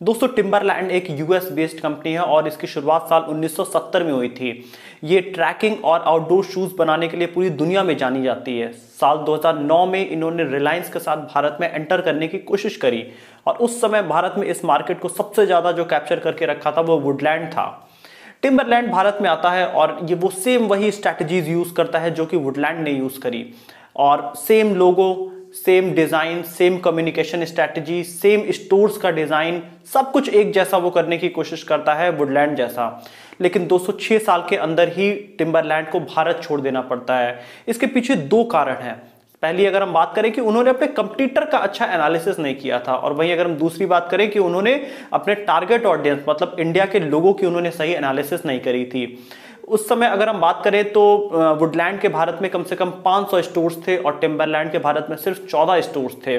दोस्तों टिम्बरलैंड एक US based company है और इसकी शुरुआत साल 1970 में हुई थी। ये ट्रैकिंग और आउटडोर शूज़ बनाने के लिए पूरी दुनिया में जानी जाती है। साल 2009 में इन्होंने रिलायंस के साथ भारत में एंटर करने की कोशिश करी और उस समय भारत में इस मार्केट को सबसे ज़्यादा जो कैप्चर करके रखा था वो वुडलैंड था। टिम्बरलैंड भारत में आता है और ये वो सेम वही स्ट्रैटेजीज यूज़ करता है जो कि वुडलैंड ने यूज़ करी। और same logo same design same communication strategy same stores का डिज़ाइन सब कुछ एक जैसा वो करने की कोशिश करता है वुडलैंड जैसा। लेकिन 206 साल के अंदर ही टिम्बरलैंड को भारत छोड़ देना पड़ता है। इसके पीछे दो कारण हैं। पहली अगर हम बात करें कि उन्होंने अपने कंप्यूटर का अच्छा एनालिसिस नहीं किया था, और वहीं अगर हम दूसरी बात करें कि उन्होंने अपने टारगेट ऑडियंस मतलब इंडिया के लोगों की उन्होंने सही एनालिसिस नहीं करी थी। उस समय अगर हम बात करें तो वुडलैंड के भारत में कम से कम 500 स्टोर्स थे और टिम्बरलैंड के भारत में सिर्फ़ 14 स्टोर्स थे।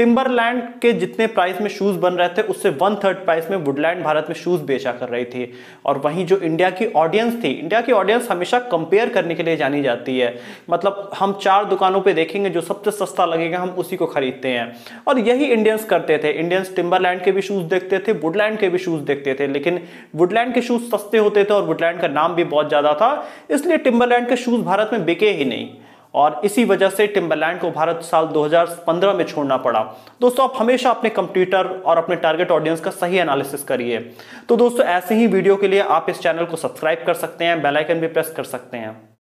टिम्बरलैंड के जितने प्राइस में शूज़ बन रहे थे, उससे वन थर्ड प्राइस में वुडलैंड भारत में शूज़ बेचा कर रही थी। और वहीं जो इंडिया की ऑडियंस थी, इंडिया की ऑडियंस हमेशा कंपेयर करने के लिए जानी जाती है। मतलब हम चार दुकानों पे देखेंगे, जो सबसे सस्ता लगेगा, हम उसी को खरीदते हैं। और यही इंडियंस करते थे। इंडियंस टिम्बरलैंड के भी शूज़ देखते थे वुडलैंड के भी शूज़ देखते थे। लेकिन वुडलैंड के शूज़ सस्ते होते थे और वुडलैंड का नाम भी बहुत ज़्यादा था। इसलिए टिम्बरलैंड के शूज़ भारत में बिके ही नहीं। और इसी वजह से टिम्बरलैंड को भारत साल 2015 में छोड़ना पड़ा। दोस्तों, आप हमेशा अपने कंप्यूटर और अपने टारगेट ऑडियंस का सही एनालिसिस करिए। तो दोस्तों, ऐसे ही वीडियो के लिए आप इस चैनल को सब्सक्राइब कर सकते हैं बेलाइकन भी प्रेस कर सकते हैं।